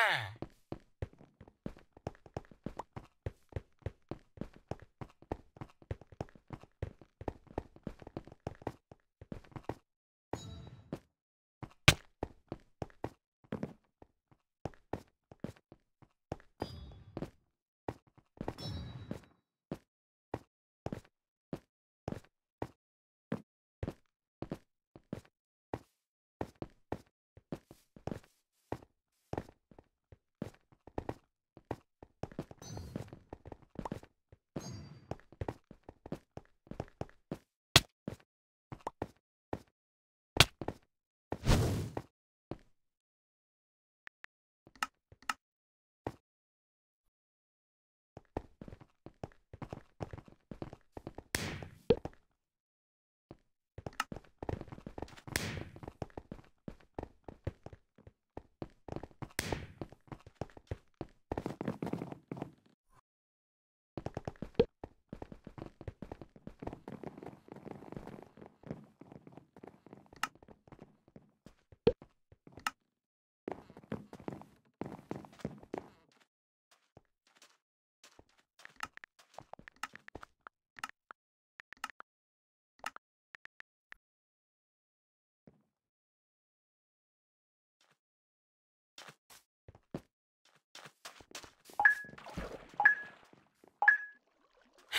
Huh.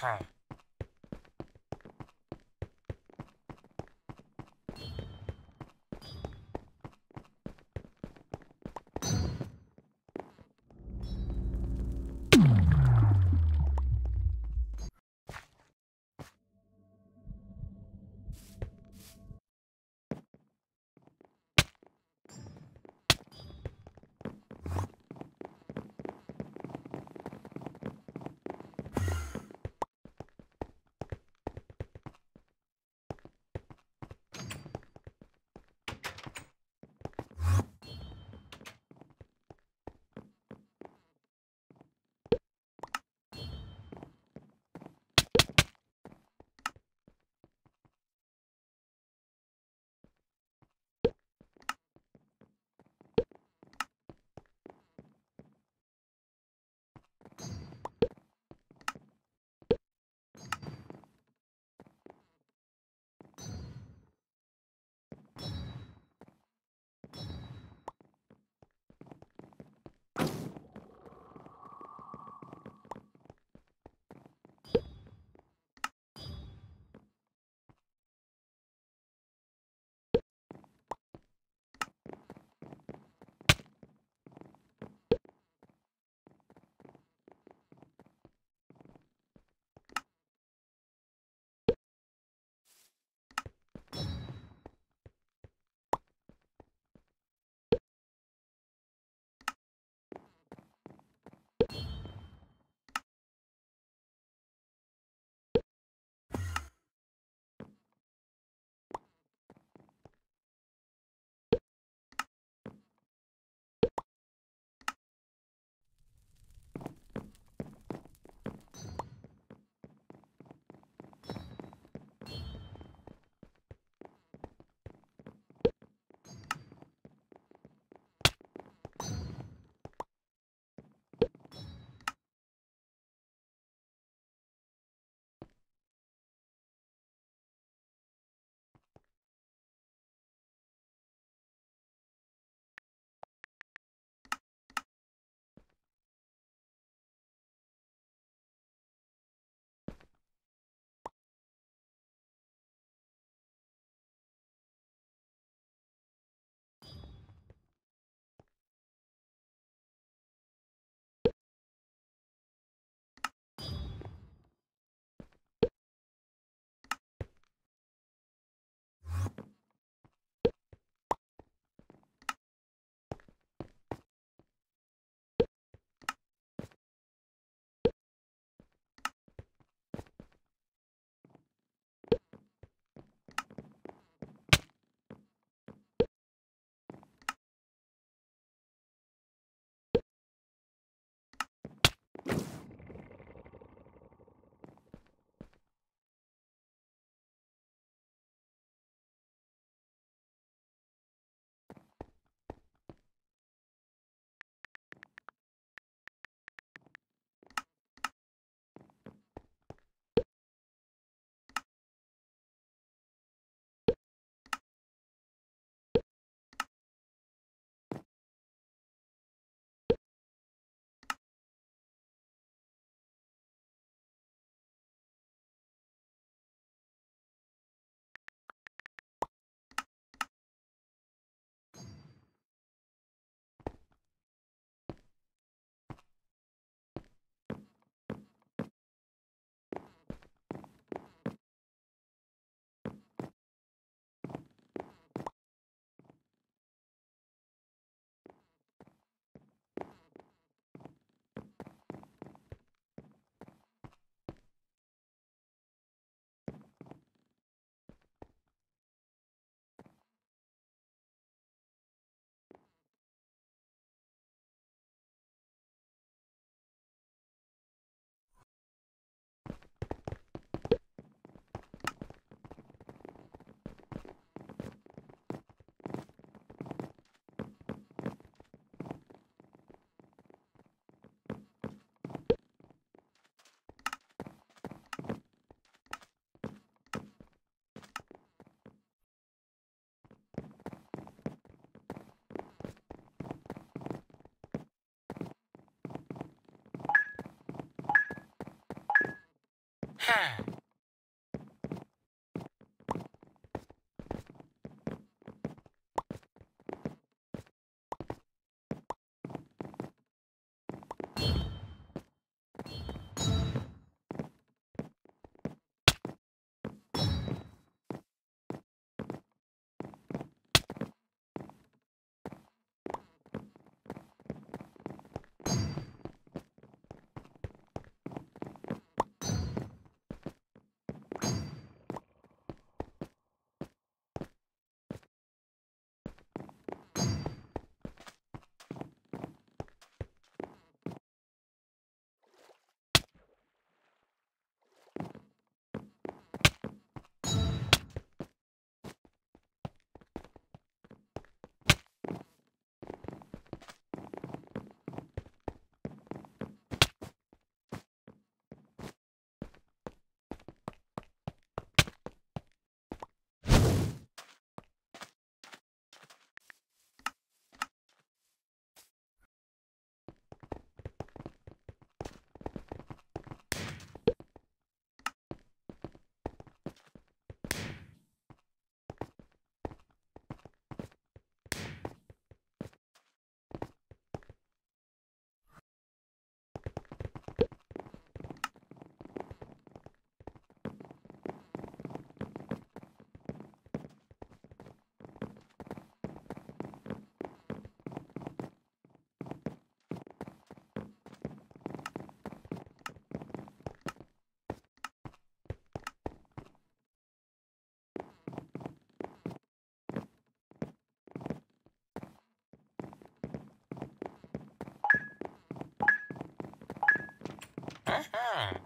Huh. Ha. Uh-huh.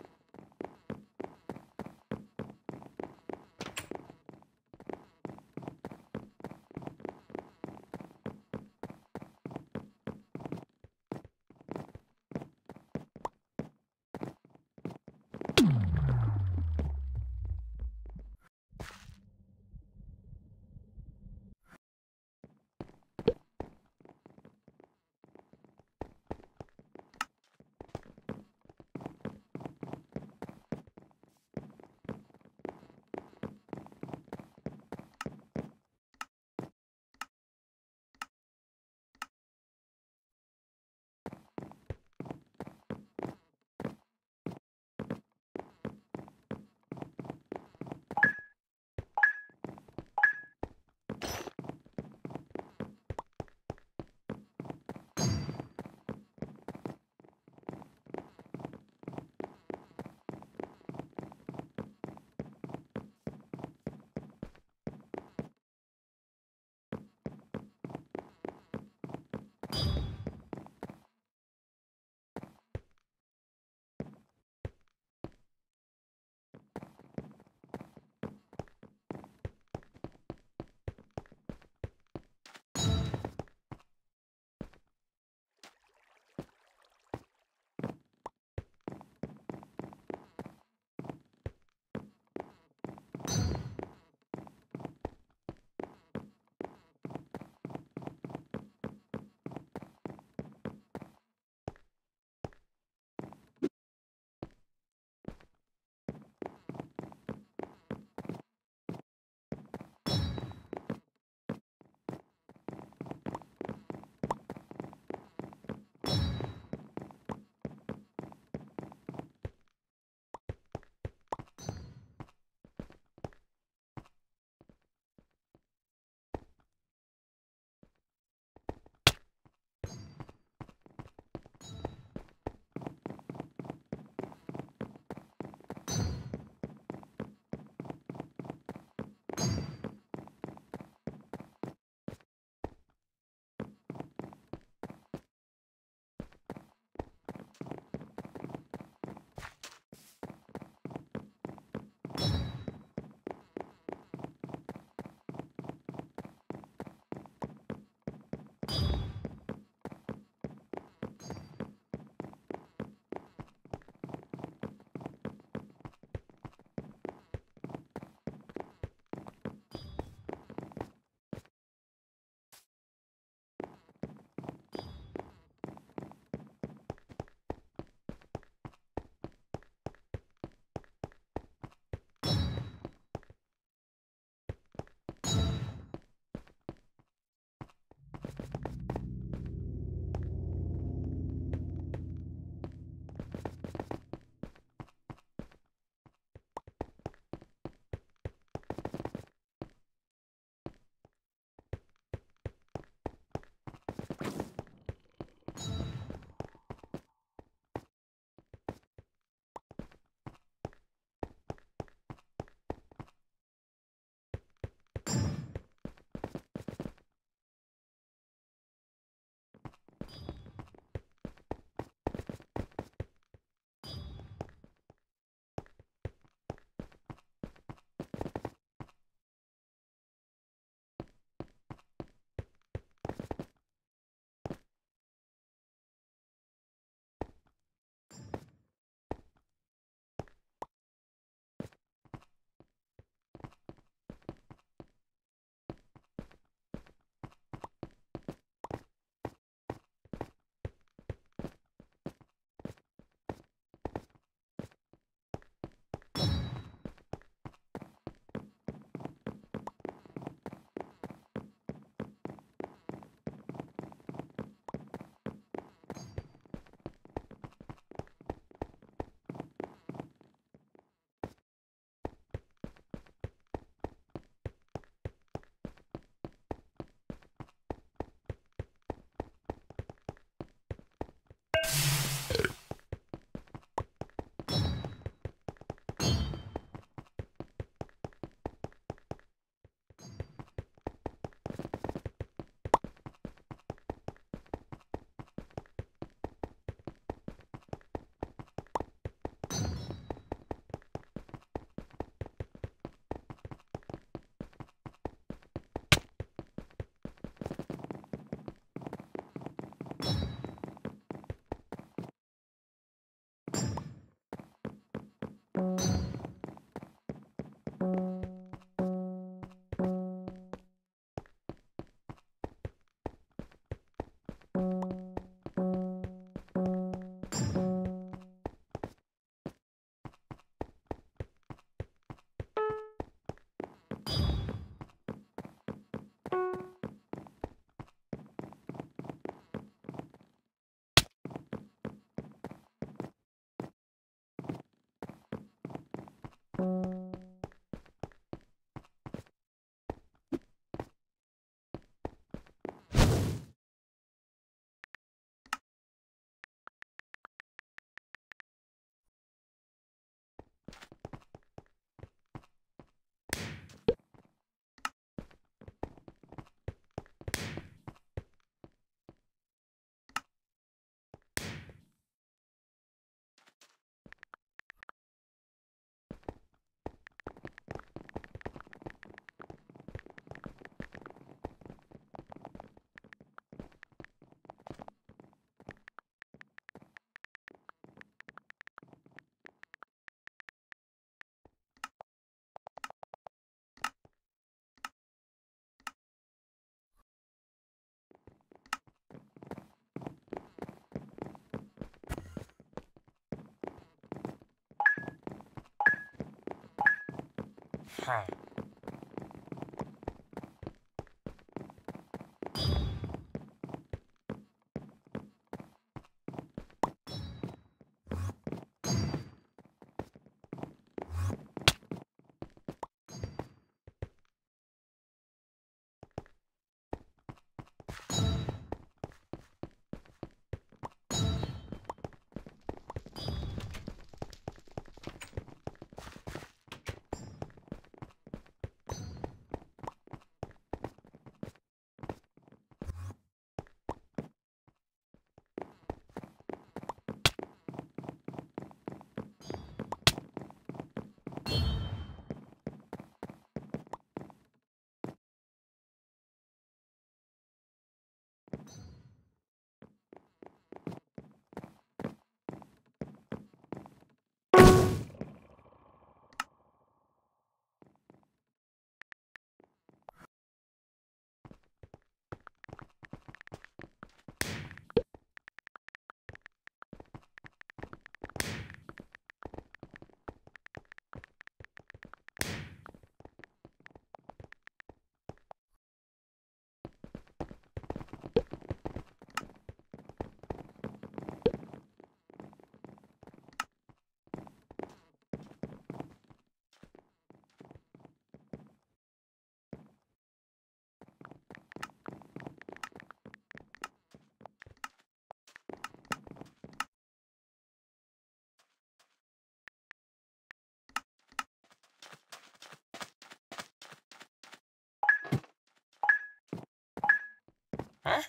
Huh.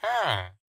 Uh-huh.